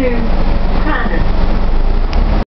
soon.